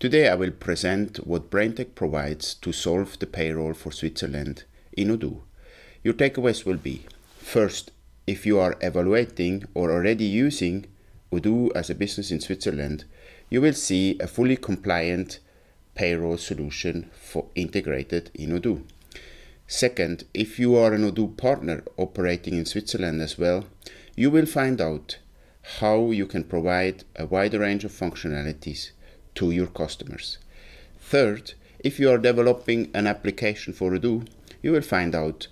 Today I will present what brain-tec provides to solve the payroll for Switzerland in Odoo. Your takeaways will be first, if you are evaluating or already using Odoo as a business in Switzerland, you will see a fully compliant payroll solution for integrated in Odoo. Second, if you are an Odoo partner operating in Switzerland as well, you will find out how you can provide a wider range of functionalities to your customers. Third, if you are developing an application for Odoo, you will find out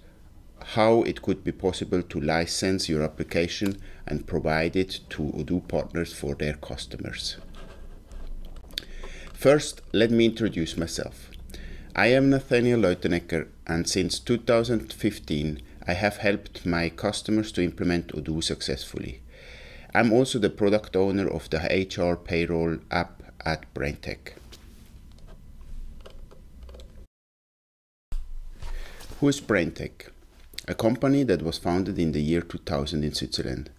how it could be possible to license your application and provide it to Odoo partners for their customers. First, let me introduce myself. I am Nathaniel Leutenegger and since 2015 I have helped my customers to implement Odoo successfully. I'm also the product owner of the HR payroll app at brain-tec. Who is brain-tec? A company that was founded in the year 2000 in Switzerland.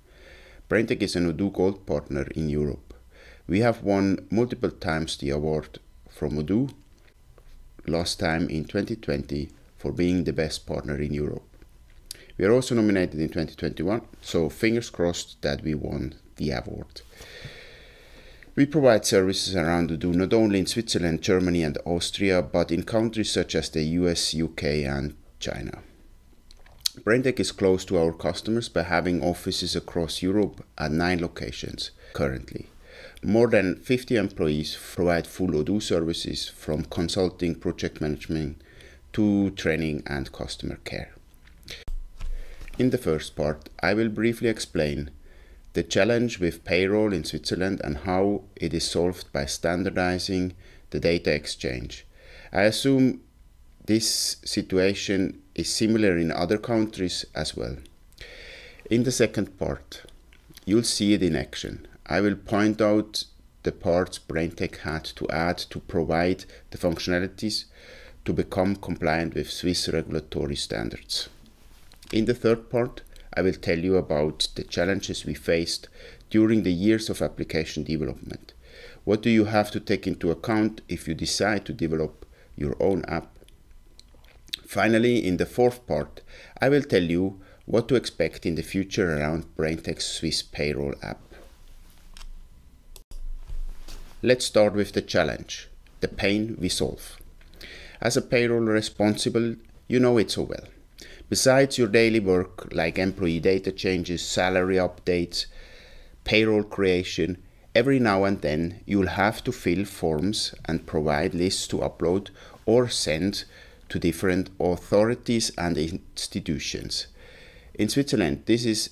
brain-tec is an Odoo Gold partner in Europe. We have won multiple times the award from Odoo, last time in 2020 for being the best partner in Europe. We are also nominated in 2021, so fingers crossed that we won the award. We provide services around Odoo not only in Switzerland, Germany, and Austria, but in countries such as the US, UK, and China. brain-tec is close to our customers by having offices across Europe at nine locations currently. More than 50 employees provide full Odoo services from consulting, project management to training and customer care. In the first part, I will briefly explain the challenge with payroll in Switzerland and how it is solved by standardizing the data exchange. I assume this situation is similar in other countries as well. In the second part, you'll see it in action. I will point out the parts brain-tec had to add to provide the functionalities to become compliant with Swiss regulatory standards. In the third part, I will tell you about the challenges we faced during the years of application development. What do you have to take into account if you decide to develop your own app? Finally, in the fourth part, I will tell you what to expect in the future around brain-tec's Swiss payroll app. Let's start with the challenge, the pain we solve. As a payroll responsible, you know it so well. Besides your daily work like employee data changes, salary updates, payroll creation, every now and then you'll have to fill forms and provide lists to upload or send to different authorities and institutions. In Switzerland, this is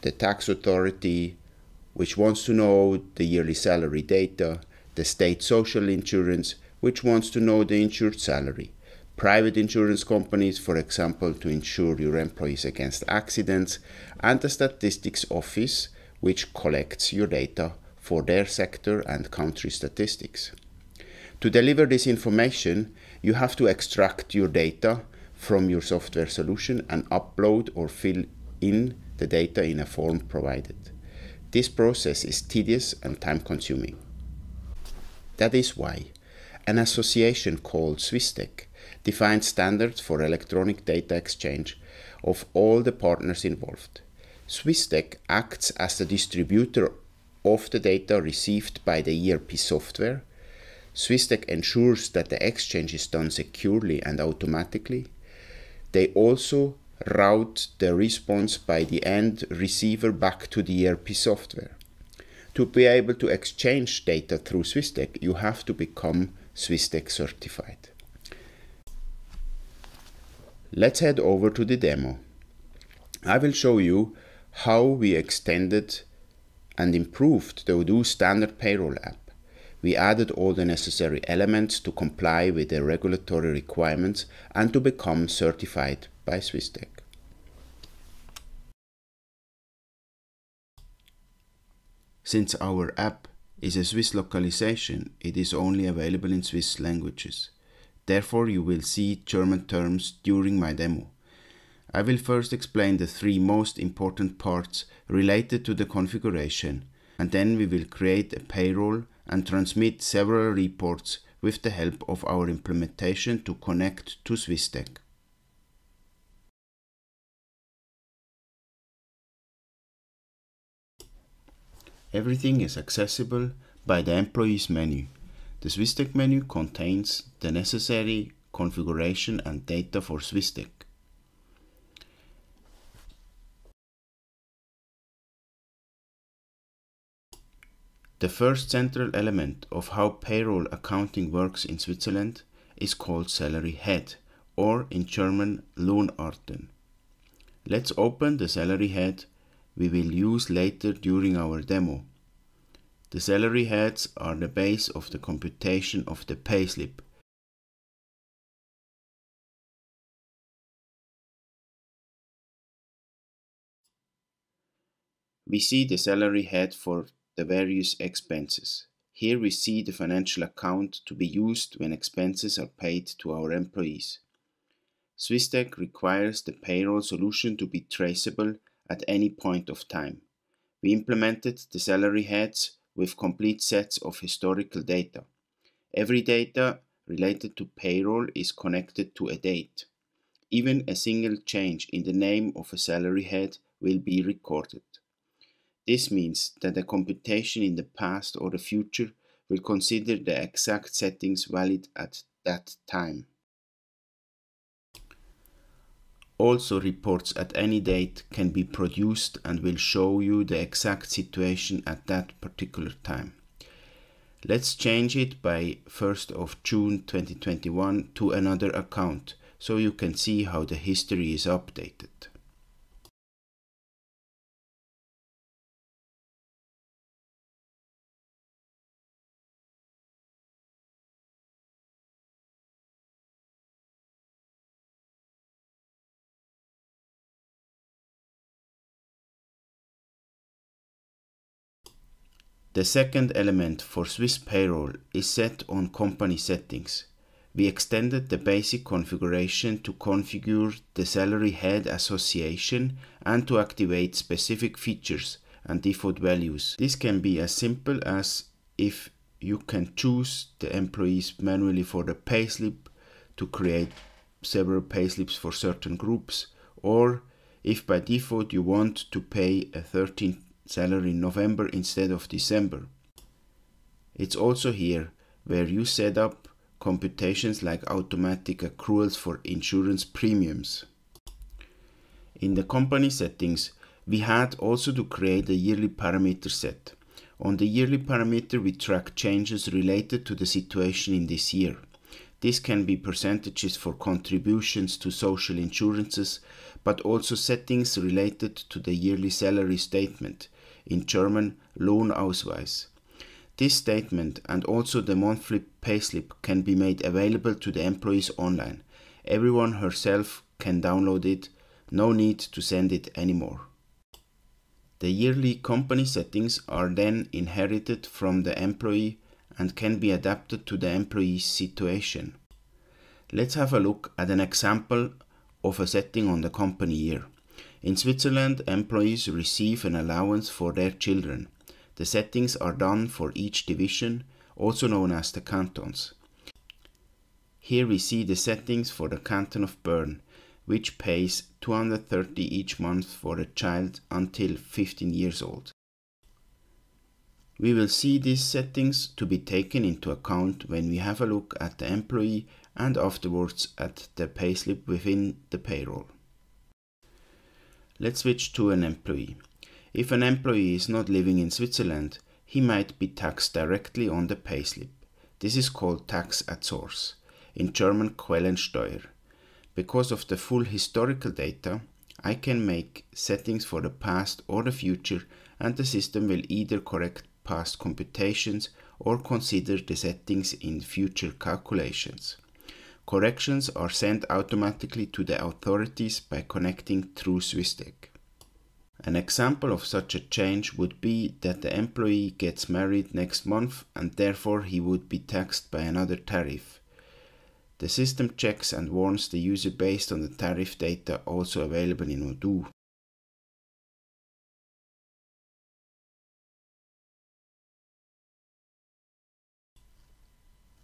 the tax authority, which wants to know the yearly salary data, the state social insurance, which wants to know the insured salary, private insurance companies, for example, to insure your employees against accidents, and the statistics office, which collects your data for their sector and country statistics. To deliver this information, you have to extract your data from your software solution and upload or fill in the data in a form provided. This process is tedious and time consuming. That is why an association called Swissdec defines standards for electronic data exchange of all the partners involved. Swissdec acts as the distributor of the data received by the ERP software. Swissdec ensures that the exchange is done securely and automatically. They also route the response by the end receiver back to the ERP software. To be able to exchange data through Swissdec, you have to become Swissdec certified. Let's head over to the demo. I will show you how we extended and improved the Odoo standard payroll app. We added all the necessary elements to comply with the regulatory requirements and to become certified by Swissdec. Since our app is a Swiss localization, it is only available in Swiss languages. Therefore, you will see German terms during my demo. I will first explain the three most important parts related to the configuration, and then we will create a payroll and transmit several reports with the help of our implementation to connect to Swissdec. Everything is accessible by the Employees menu. The Swissdec menu contains the necessary configuration and data for Swissdec. The first central element of how payroll accounting works in Switzerland is called salary head, or in German Lohnarten. Let's open the salary head we will use later during our demo. The salary heads are the base of the computation of the payslip. We see the salary head for the various expenses. Here we see the financial account to be used when expenses are paid to our employees. Swissdec requires the payroll solution to be traceable at any point of time. We implemented the salary heads with complete sets of historical data. Every data related to payroll is connected to a date. Even a single change in the name of a salary head will be recorded. This means that a computation in the past or the future will consider the exact settings valid at that time. Also reports at any date can be produced and will show you the exact situation at that particular time. Let's change it by 1st of June 2021 to another account so you can see how the history is updated. The second element for Swiss payroll is set on company settings. We extended the basic configuration to configure the salary head association and to activate specific features and default values. This can be as simple as if you can choose the employees manually for the payslip to create several payslips for certain groups or if by default you want to pay a 13 salary in November instead of December. It's also here where you set up computations like automatic accruals for insurance premiums. In the company settings, we had also to create a yearly parameter set. On the yearly parameter, we track changes related to the situation in this year. This can be percentages for contributions to social insurances, but also settings related to the yearly salary statement, in German Lohnausweis. This statement and also the monthly payslip can be made available to the employees online. Everyone herself can download it, no need to send it anymore. The yearly company settings are then inherited from the employee and can be adapted to the employee's situation. Let's have a look at an example of a setting on the company year. In Switzerland, employees receive an allowance for their children. The settings are done for each division, also known as the cantons. Here we see the settings for the canton of Bern, which pays 230 each month for a child until 15 years old. We will see these settings to be taken into account when we have a look at the employee and afterwards at the payslip within the payroll. Let's switch to an employee. If an employee is not living in Switzerland, he might be taxed directly on the payslip. This is called tax at source, in German Quellensteuer. Because of the full historical data, I can make settings for the past or the future and the system will either correct past computations or consider the settings in future calculations. Corrections are sent automatically to the authorities by connecting through Swissdec. An example of such a change would be that the employee gets married next month and therefore he would be taxed by another tariff. The system checks and warns the user based on the tariff data also available in Odoo.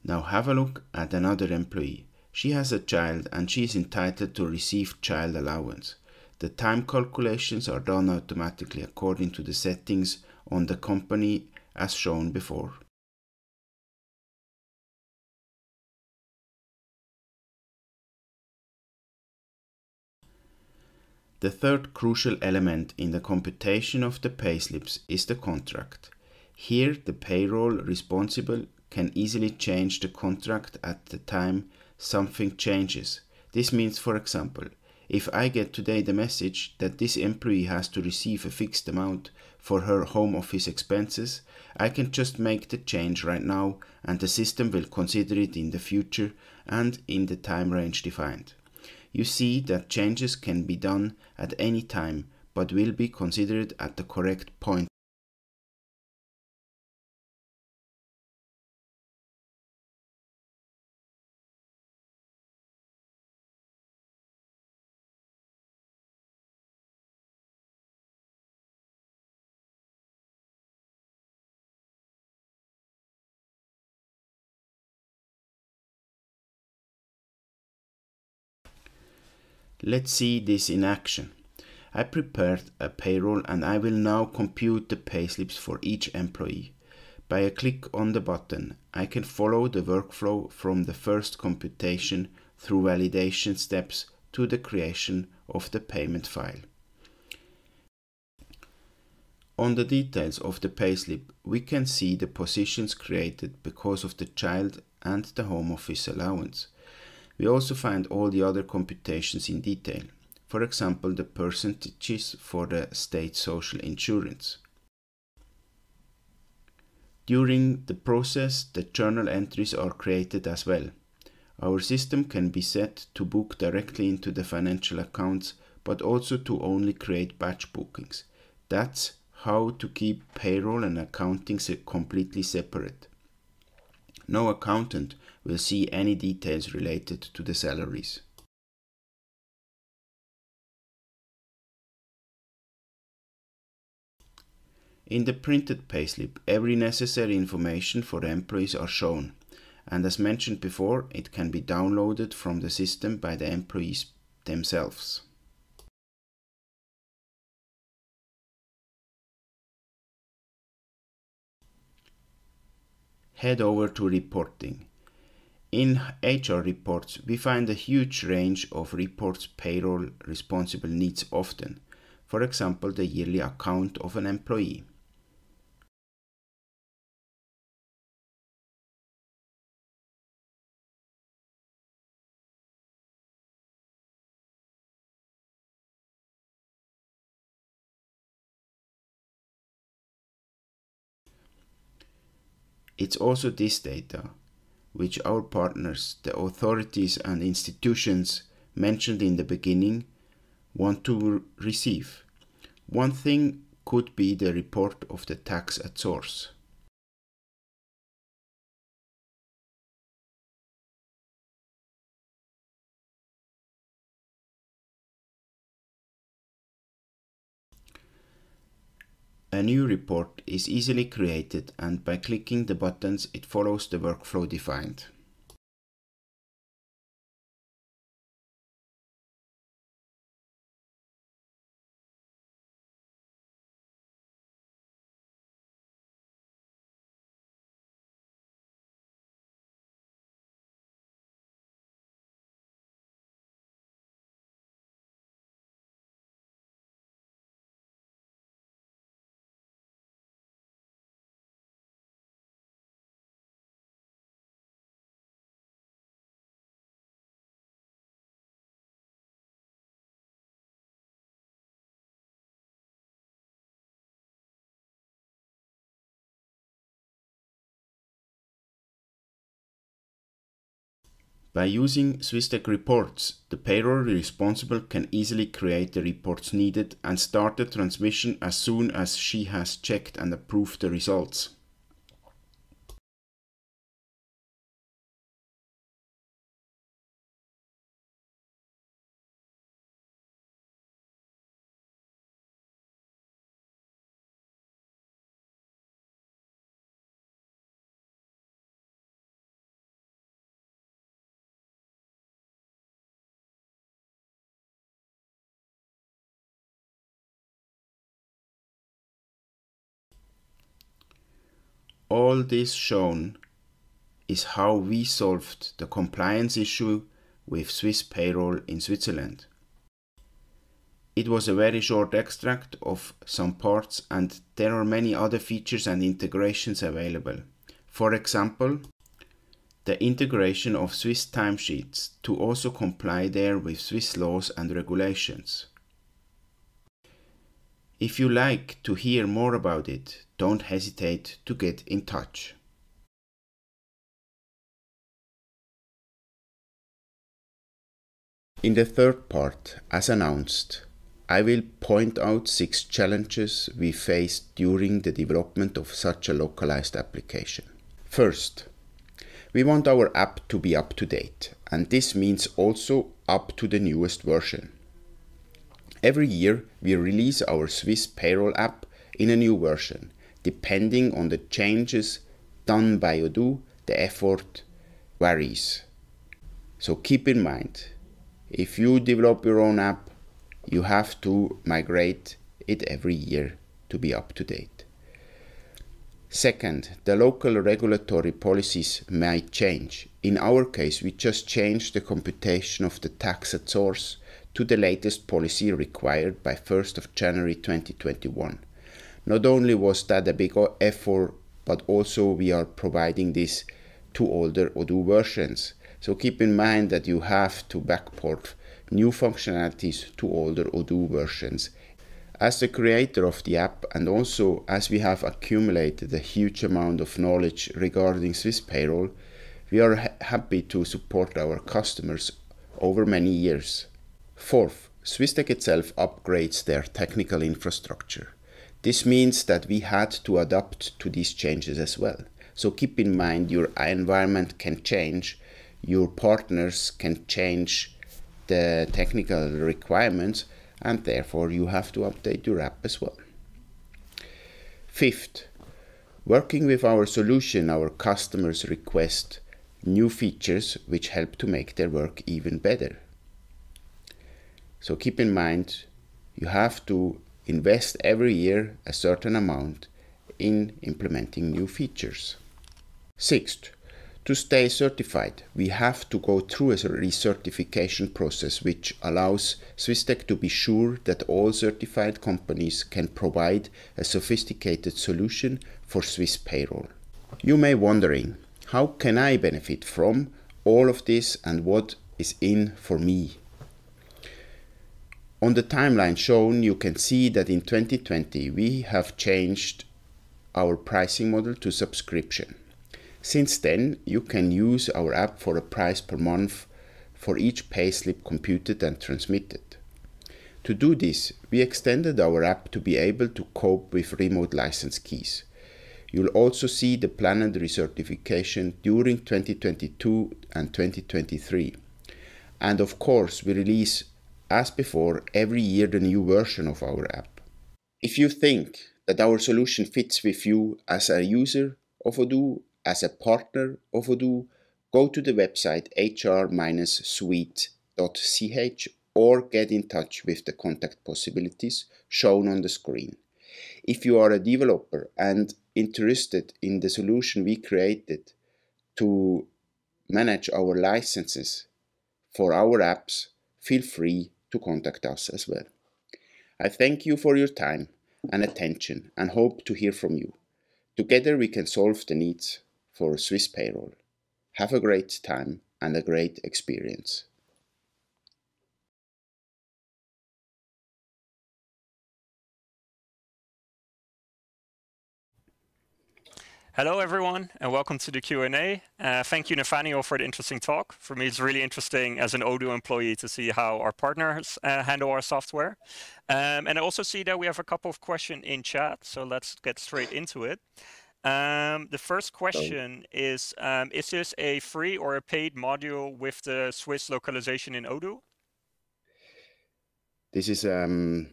Now have a look at another employee. She has a child and she is entitled to receive child allowance. The time calculations are done automatically according to the settings on the company as shown before. The third crucial element in the computation of the payslips is the contract. Here, the payroll responsible can easily change the contract at the time something changes. This means, for example, if I get today the message that this employee has to receive a fixed amount for her home office expenses, I can just make the change right now and the system will consider it in the future and in the time range defined you see that changes can be done at any time but will be considered at the correct point. Let's see this in action. I prepared a payroll and I will now compute the payslips for each employee. By a click on the button, I can follow the workflow from the first computation through validation steps to the creation of the payment file. On the details of the payslip, we can see the positions created because of the child and the home office allowance. We also find all the other computations in detail, for example the percentages for the state social insurance. During the process, the journal entries are created as well. Our system can be set to book directly into the financial accounts, but also to only create batch bookings. That's how to keep payroll and accounting completely separate. No accountant will see any details related to the salaries. In the printed payslip, every necessary information for the employees are shown, and as mentioned before, it can be downloaded from the system by the employees themselves. Head over to reporting. In HR reports, we find a huge range of reports payroll responsible needs often. For example, the yearly account of an employee. It's also this data which our partners, the authorities and institutions mentioned in the beginning, want to receive. One thing could be the report of the tax at source. A new report is easily created and by clicking the buttons it follows the workflow defined. By using Swissdec reports, the payroll responsible can easily create the reports needed and start the transmission as soon as she has checked and approved the results. All this shown is how we solved the compliance issue with Swiss payroll in Switzerland. It was a very short extract of some parts and there are many other features and integrations available. For example, the integration of Swiss timesheets to also comply there with Swiss laws and regulations. If you like to hear more about it, don't hesitate to get in touch. In the third part, as announced, I will point out six challenges we faced during the development of such a localized application. First, we want our app to be up to date, and this means also up to the newest version. Every year, we release our Swiss payroll app in a new version. Depending on the changes done by Odoo, the effort varies. So keep in mind, if you develop your own app, you have to migrate it every year to be up to date. Second, the local regulatory policies might change. In our case, we just changed the computation of the tax at source to the latest policy required by 1st of January 2021. Not only was that a big effort, but also we are providing this to older Odoo versions. So keep in mind that you have to backport new functionalities to older Odoo versions. As the creator of the app and also as we have accumulated a huge amount of knowledge regarding Swiss payroll, we are ha happy to support our customers over many years. Fourth, Swissdec itself upgrades their technical infrastructure. This means that we had to adapt to these changes as well. So keep in mind your environment can change, your partners can change the technical requirements, and therefore you have to update your app as well. Fifth, working with our solution, our customers request new features which help to make their work even better. So keep in mind, you have to invest every year a certain amount in implementing new features. Sixth, to stay certified, we have to go through a recertification process which allows Swissdec to be sure that all certified companies can provide a sophisticated solution for Swiss payroll. You may wondering, how can I benefit from all of this and what is in for me on the timeline shown, you can see that in 2020 we have changed our pricing model to subscription. Since then, you can use our app for a price per month for each payslip computed and transmitted. To do this, we extended our app to be able to cope with remote license keys. You'll also see the planned recertification during 2022 and 2023. And of course, we release as before, every year the new version of our app. If you think that our solution fits with you as a user of Odoo, as a partner of Odoo, go to the website hr-suite.ch or get in touch with the contact possibilities shown on the screen. If you are a developer and interested in the solution we created to manage our licenses for our apps, feel free to contact us as well. I thank you for your time and attention and hope to hear from you. Together we can solve the needs for Swiss payroll. Have a great time and a great experience. Hello, everyone, and welcome to the Q&A. Uh, thank you, Nathaniel, for the interesting talk. For me, it's really interesting as an Odoo employee to see how our partners uh, handle our software. Um, and I also see that we have a couple of questions in chat, so let's get straight into it. Um, the first question is, um, is this a free or a paid module with the Swiss localization in Odoo? This is um,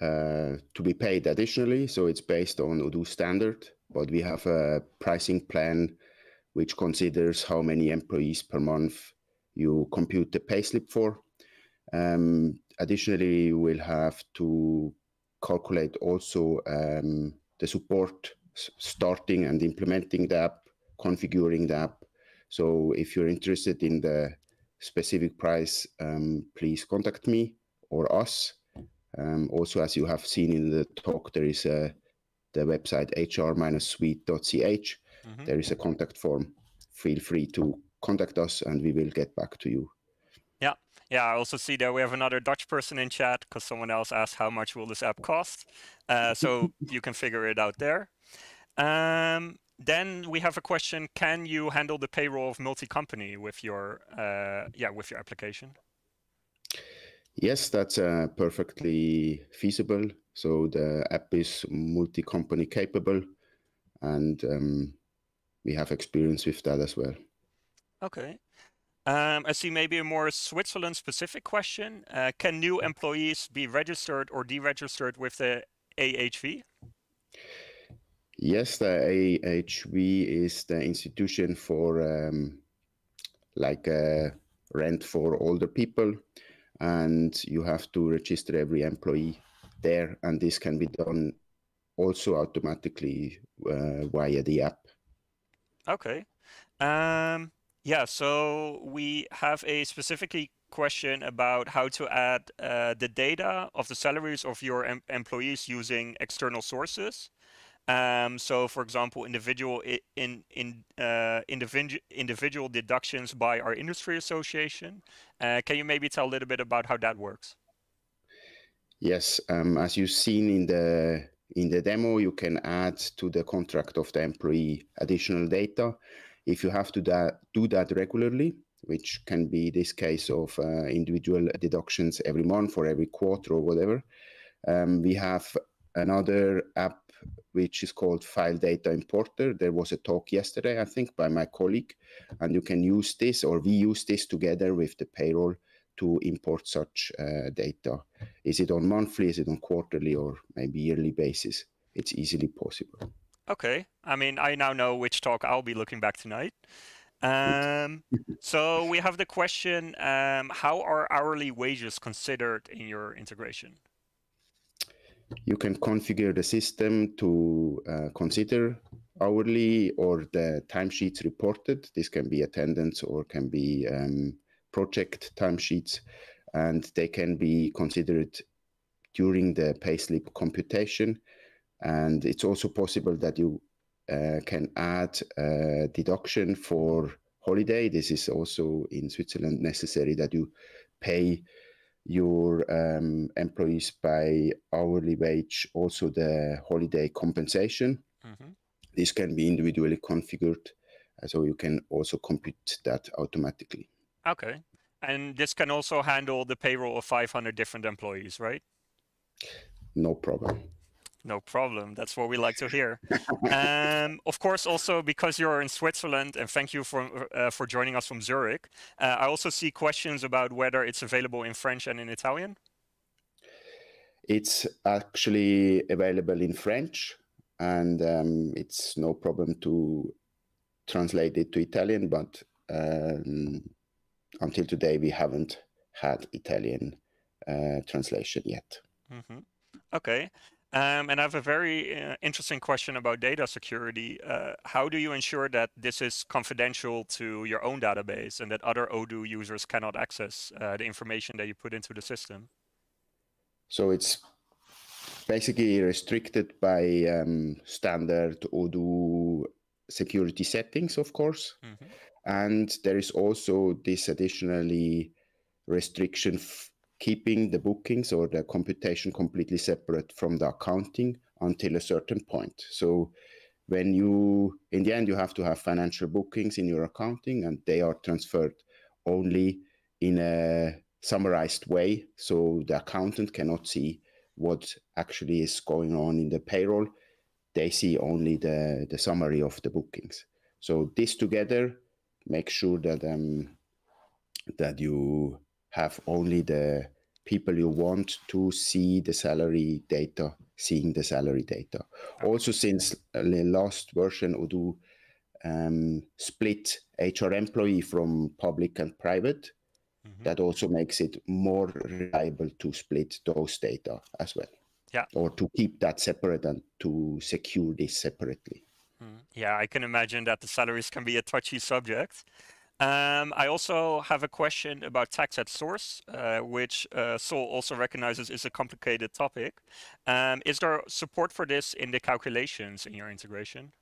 uh, to be paid additionally, so it's based on Odoo standard but we have a pricing plan which considers how many employees per month you compute the payslip for. Um, additionally, will have to calculate also um, the support starting and implementing the app, configuring the app. So if you're interested in the specific price, um, please contact me or us. Um, also, as you have seen in the talk, there is a, the website hr-suite.ch. Mm-hmm. There is a contact form. Feel free to contact us and we will get back to you. Yeah, yeah. I also see that we have another Dutch person in chat because someone else asked how much will this app cost. Uh, so you can figure it out there. Um, then we have a question: Can you handle the payroll of multi-company with your uh, yeah with your application? Yes, that's uh, perfectly feasible. So the app is multi-company capable, and um, we have experience with that as well. Okay. Um, I see maybe a more Switzerland-specific question. Uh, can new employees be registered or deregistered with the AHV? Yes, the AHV is the institution for um, like uh, rent for older people, and you have to register every employee there, and this can be done also automatically uh, via the app. Okay. Um, yeah, so we have a specifically question about how to add uh, the data of the salaries of your em employees using external sources. Um, so, for example, individual in in uh, individual individual deductions by our industry association. Uh, can you maybe tell a little bit about how that works? Yes, um, as you've seen in the in the demo, you can add to the contract of the employee additional data. If you have to da do that regularly, which can be this case of uh, individual deductions every month or every quarter or whatever, um, we have another app which is called File Data Importer. There was a talk yesterday, I think, by my colleague, and you can use this or we use this together with the payroll to import such uh, data. Is it on monthly, is it on quarterly, or maybe yearly basis? It's easily possible. Okay. I mean, I now know which talk I'll be looking back tonight. Um, so we have the question, um, how are hourly wages considered in your integration? you can configure the system to uh, consider hourly or the timesheets reported. This can be attendance or can be um, project timesheets, and they can be considered during the payslip computation. And it's also possible that you uh, can add a deduction for holiday. This is also in Switzerland necessary that you pay your um, employees by hourly wage, also the holiday compensation. Mm-hmm. This can be individually configured, so you can also compute that automatically. Okay. And this can also handle the payroll of 500 different employees, right? No problem. No problem. That's what we like to hear. um, of course, also because you're in Switzerland, and thank you for uh, for joining us from Zurich. Uh, I also see questions about whether it's available in French and in Italian. It's actually available in French, and um, it's no problem to translate it to Italian. But um, until today, we haven't had Italian uh, translation yet. Mm -hmm. Okay. Um, and I have a very uh, interesting question about data security. Uh, how do you ensure that this is confidential to your own database and that other Odoo users cannot access uh, the information that you put into the system? So it's basically restricted by um, standard Odoo security settings, of course. Mm -hmm. And there is also this additionally restriction keeping the bookings or the computation completely separate from the accounting until a certain point. So when you, in the end, you have to have financial bookings in your accounting and they are transferred only in a summarized way. So the accountant cannot see what actually is going on in the payroll. They see only the, the summary of the bookings. So this together makes sure that um, that you have only the people you want to see the salary data, seeing the salary data. Also, since the last version, Odoo um, split HR employee from public and private, mm-hmm. that also makes it more reliable to split those data as well. Yeah. Or to keep that separate and to secure this separately. Yeah, I can imagine that the salaries can be a touchy subject. Um, I also have a question about tax at source, uh, which uh, Sol also recognizes is a complicated topic. Um, is there support for this in the calculations in your integration?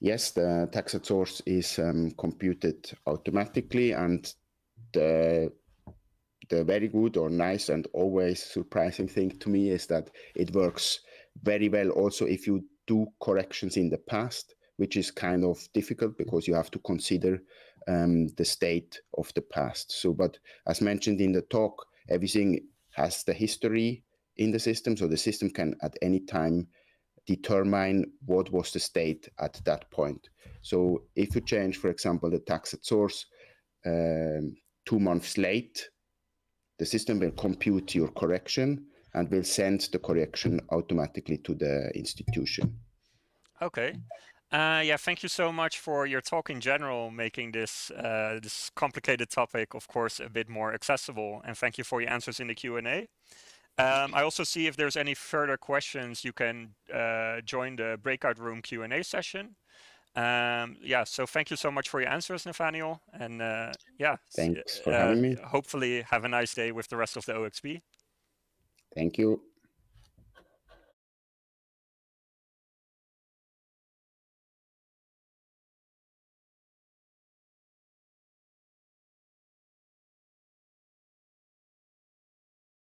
Yes, the tax at source is um, computed automatically, and the the very good or nice and always surprising thing to me is that it works very well also if you do corrections in the past which is kind of difficult because you have to consider um, the state of the past. So, but as mentioned in the talk, everything has the history in the system, so the system can at any time determine what was the state at that point. So, if you change, for example, the tax at source um, two months late, the system will compute your correction and will send the correction automatically to the institution. Okay. Uh, yeah, thank you so much for your talk in general, making this uh, this complicated topic, of course, a bit more accessible. And thank you for your answers in the Q&A. Um, I also see if there's any further questions, you can uh, join the breakout room Q&A session. Um, yeah, so thank you so much for your answers, Nathaniel. And uh, yeah, thanks for having me. Hopefully have a nice day with the rest of the OXP. Thank you.